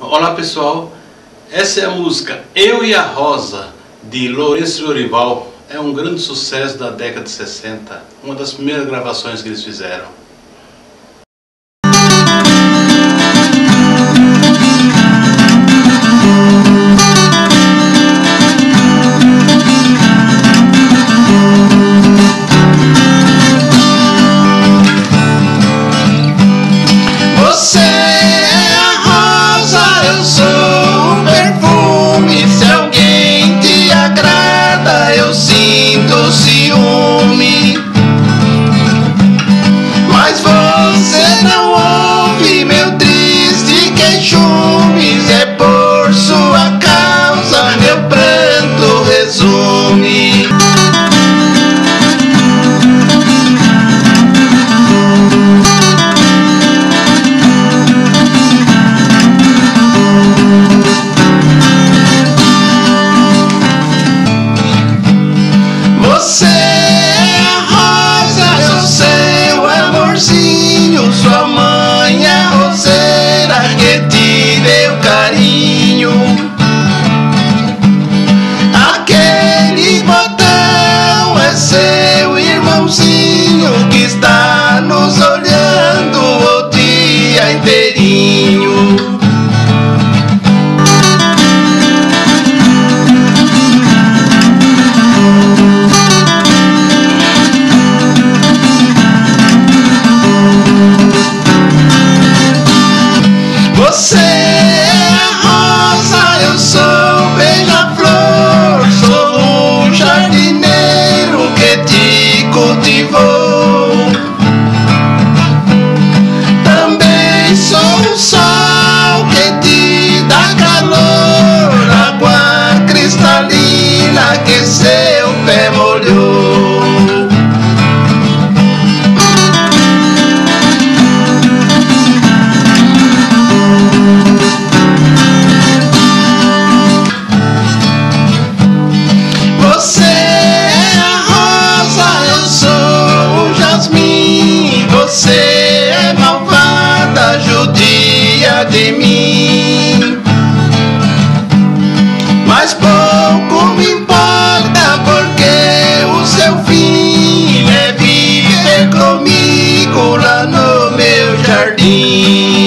Olá pessoal, essa é a música Eu e a Rosa de Lourenço Lorival. É um grande sucesso da década de 60, uma das primeiras gravações que eles fizeram. Você cultivou. You.